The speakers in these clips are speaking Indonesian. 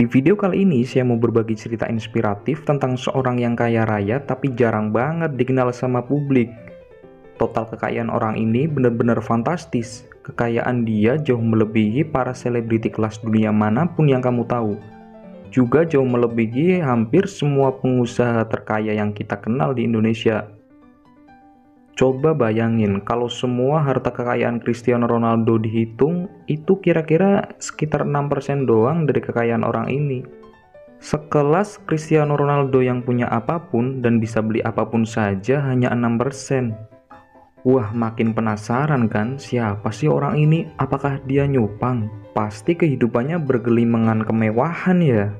Di video kali ini saya mau berbagi cerita inspiratif tentang seorang yang kaya raya tapi jarang banget dikenal sama publik. Total kekayaan orang ini benar-benar fantastis. Kekayaan dia jauh melebihi para selebriti kelas dunia mana pun yang kamu tahu. Juga jauh melebihi hampir semua pengusaha terkaya yang kita kenal di Indonesia. Coba bayangin kalau semua harta kekayaan Cristiano Ronaldo dihitung, itu kira-kira sekitar 6% doang dari kekayaan orang ini. Sekelas Cristiano Ronaldo yang punya apa pun dan bisa beli apa pun saja hanya 6%. Wah, makin penasaran kan siapa sih orang ini? Apakah dia nyupang? Pasti kehidupannya bergelimangan kemewahan ya.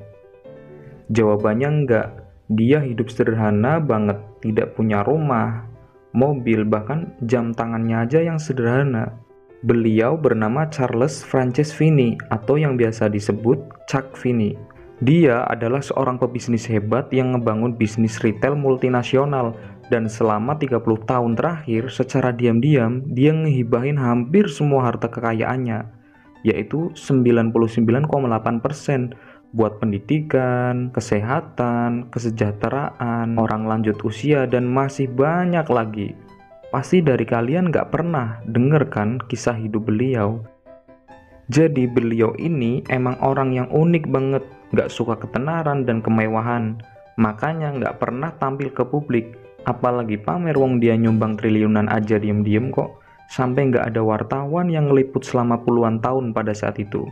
Jawabannya enggak. Dia hidup sederhana banget, tidak punya rumah, mobil, bahkan jam tangannya aja yang sederhana. Beliau bernama Charles Francis Finney atau yang biasa disebut Chuck Finney. Dia adalah seorang pebisnis hebat yang ngebangun bisnis retail multinasional dan selama 30 tahun terakhir secara diam-diam dia ngehibahin hampir semua harta kekayaannya yaitu 99,8% buat pendidikan, kesehatan, kesejahteraan, orang lanjut usia, dan masih banyak lagi. Pasti dari kalian gak pernah denger kan kisah hidup beliau. Jadi beliau ini emang orang yang unik banget, gak suka ketenaran dan kemewahan. Makanya gak pernah tampil ke publik, apalagi pamer wong dia nyumbang triliunan aja diem-diem kok. Sampai gak ada wartawan yang ngeliput selama puluhan tahun pada saat itu.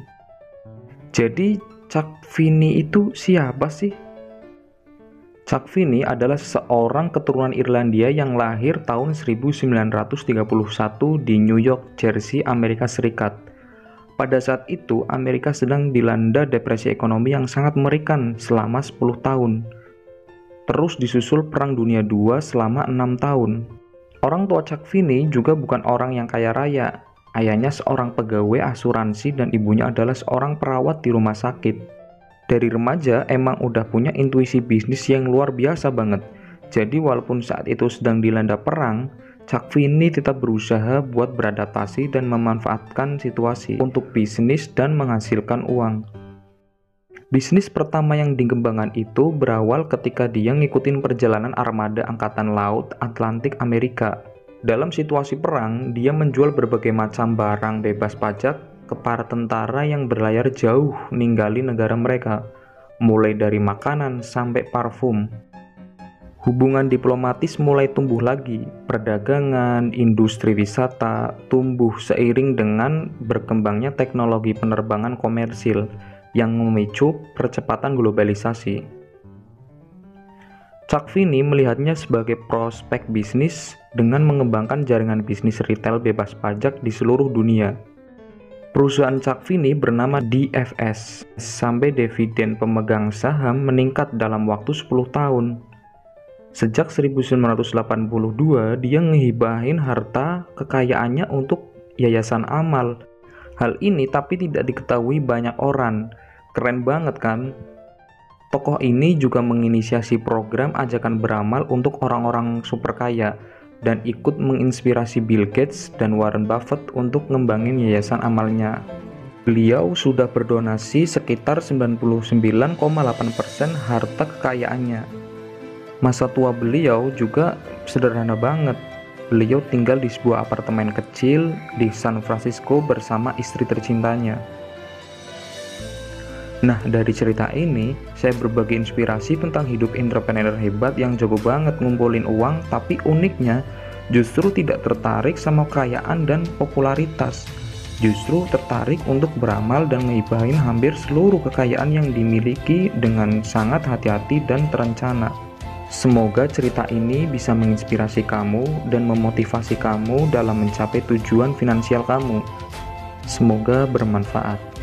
Jadi Chuck Finney itu siapa sih? Chuck Finney adalah seorang keturunan Irlandia yang lahir tahun 1931 di New York, Jersey, Amerika Serikat. Pada saat itu, Amerika sedang dilanda depresi ekonomi yang sangat merikan selama 10 tahun. Terus disusul Perang Dunia II selama 6 tahun. Orang tua Chuck Finney juga bukan orang yang kaya raya, Ayahnya seorang pegawai asuransi dan ibunya adalah seorang perawat di rumah sakit. Dari remaja emang udah punya intuisi bisnis yang luar biasa banget. Jadi walaupun saat itu sedang dilanda perang, Chuck Finney tetap berusaha buat beradaptasi dan memanfaatkan situasi untuk bisnis dan menghasilkan uang. Bisnis pertama yang dikembangkan itu berawal ketika dia ngikutin perjalanan armada Angkatan Laut Atlantik Amerika dalam situasi perang, dia menjual berbagai macam barang bebas pajak ke para tentara yang berlayar jauh ninggali negara mereka, mulai dari makanan sampai parfum. Hubungan diplomatis mulai tumbuh lagi, perdagangan, industri wisata tumbuh seiring dengan berkembangnya teknologi penerbangan komersil yang memicu percepatan globalisasi. Chuck Finney melihatnya sebagai prospek bisnis dengan mengembangkan jaringan bisnis retail bebas pajak di seluruh dunia. Perusahaan Finney bernama DFS sampai dividen pemegang saham meningkat dalam waktu 10 tahun. Sejak 1982, dia ngehibahin harta kekayaannya untuk yayasan amal. Hal ini tapi tidak diketahui banyak orang. Keren banget kan? Tokoh ini juga menginisiasi program ajakan beramal untuk orang-orang super kaya dan ikut menginspirasi Bill Gates dan Warren Buffett untuk ngembangin yayasan amalnya. Beliau sudah berdonasi sekitar 99,8% harta kekayaannya. Masa tua beliau juga sederhana banget. Beliau tinggal di sebuah apartemen kecil di San Francisco bersama istri tercintanya. Nah, dari cerita ini, saya berbagi inspirasi tentang hidup entrepreneur hebat yang jago banget ngumpulin uang, tapi uniknya justru tidak tertarik sama kekayaan dan popularitas. Justru tertarik untuk beramal dan mengibahin hampir seluruh kekayaan yang dimiliki dengan sangat hati-hati dan terencana. Semoga cerita ini bisa menginspirasi kamu dan memotivasi kamu dalam mencapai tujuan finansial kamu. Semoga bermanfaat.